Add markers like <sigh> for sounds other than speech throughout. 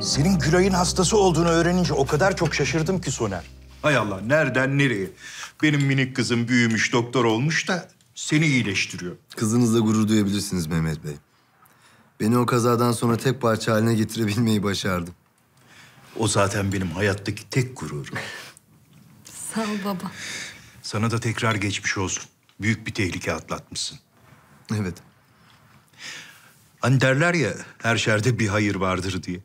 Senin Gülay'ın hastası olduğunu öğrenince o kadar çok şaşırdım ki Soner. Hay Allah nereden nereye? Benim minik kızım büyümüş doktor olmuş da seni iyileştiriyor. Kızınızla gurur duyabilirsiniz Mehmet Bey. Beni o kazadan sonra tek parça haline getirebilmeyi başardım. O zaten benim hayattaki tek gururum. <laughs> Sağ ol baba. Sana da tekrar geçmiş olsun. Büyük bir tehlike atlatmışsın. Evet. Hani derler ya her şerde bir hayır vardır diye.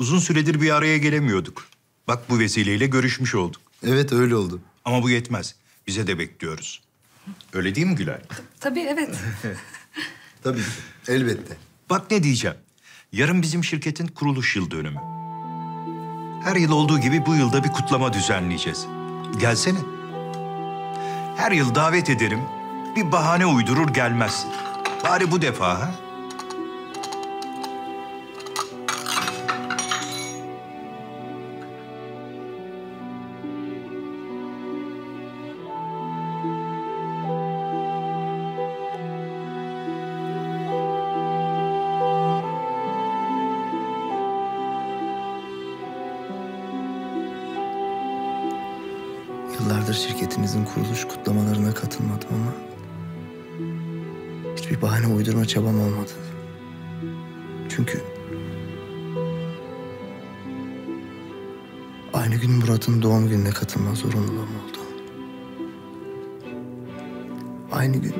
Uzun süredir bir araya gelemiyorduk. Bak bu vesileyle görüşmüş olduk. Evet öyle oldu. Ama bu yetmez. Bize de bekliyoruz. Öyle değil mi Gülay? Tabii evet. <laughs> Tabii ki. Elbette. Bak ne diyeceğim. Yarın bizim şirketin kuruluş yıl dönümü. Her yıl olduğu gibi bu yılda bir kutlama düzenleyeceğiz. Gelsene. Her yıl davet ederim. Bir bahane uydurur gelmezsin. Bari bu defa ha? Yıllardır şirketimizin kuruluş kutlamalarına katılmadım ama... ...hiçbir bahane uydurma çabam olmadı. Çünkü... Aynı gün Murat'ın doğum gününe katılma zorunluluğum oldu. Aynı gün...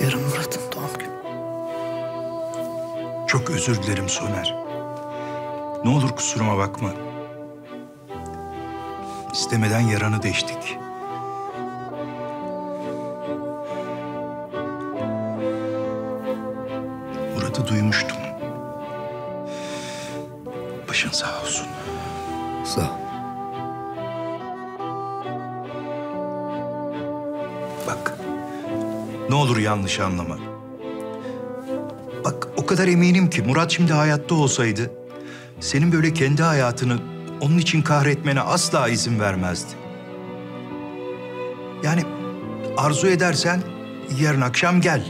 Yarın Murat'ın doğum günü. Çok özür dilerim Soner. Ne olur kusuruma bakma. İstemeden yaranı deştik. Murat'ı duymuştum. Başın sağ olsun. Sağ ol. Bak, ne olur yanlış anlama. Bak o kadar eminim ki Murat şimdi hayatta olsaydı... ...senin böyle kendi hayatını onun için kahretmene asla izin vermezdi. Yani arzu edersen yarın akşam gel.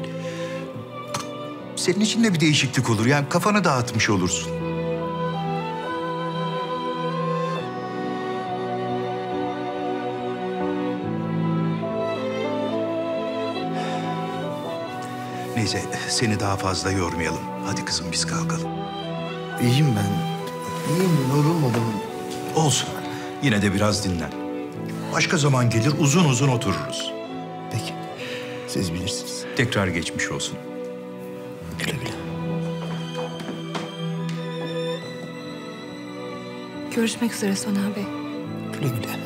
Senin için de bir değişiklik olur. Yani kafanı dağıtmış olursun. Neyse seni daha fazla yormayalım. Hadi kızım biz kalkalım. İyiyim ben. İyiyim, yorulmadım. Olsun. Yine de biraz dinlen. Başka zaman gelir uzun uzun otururuz. Peki, siz bilirsiniz. Tekrar geçmiş olsun. Güle güle. Görüşmek üzere Soner Bey. Güle güle.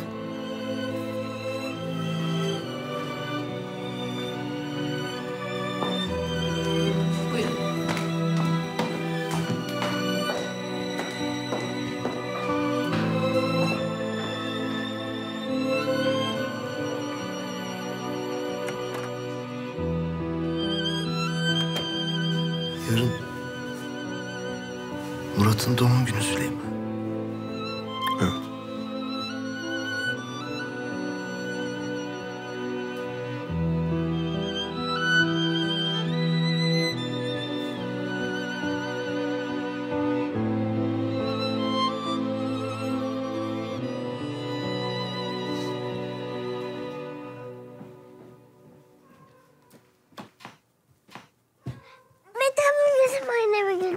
Yarın Murat'ın doğum günü Süleyman.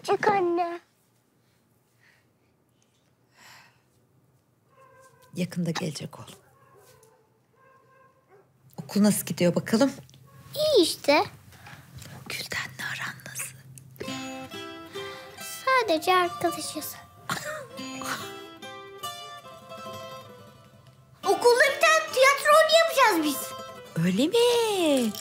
Anneme gelecek anne? Yakında gelecek oğlum. Okul nasıl gidiyor bakalım? İyi işte. Gülden'le aran nasıl? Sadece arkadaşız. <laughs> Okulda bir tane tiyatro oynayacağız biz. Öyle mi?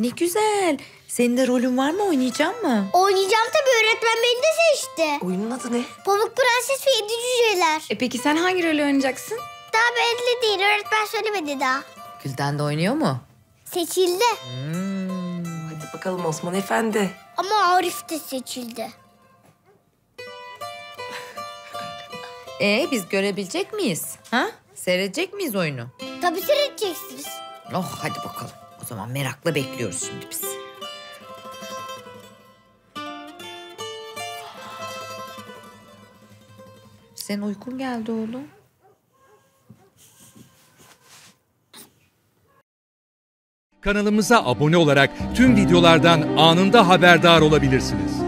Ne güzel. Senin de rolün var mı? Oynayacak mı? Oynayacağım tabii öğretmen beni de seçti. Oyunun adı ne? Pamuk Prenses ve Yedi Cüceler. E peki sen hangi rolü oynayacaksın? Daha belli değil öğretmen söylemedi daha. Gülden de oynuyor mu? Seçildi Hadi bakalım Osman Efendi. ama Arif de seçildi. Ee biz görebilecek miyiz? Ha? Seyredecek miyiz oyunu? Tabii seyredeceksiniz. Oh hadi bakalım. O zaman merakla bekliyoruz şimdi biz. Senin uykun geldi oğlum. Kanalımıza abone olarak tüm videolardan anında haberdar olabilirsiniz.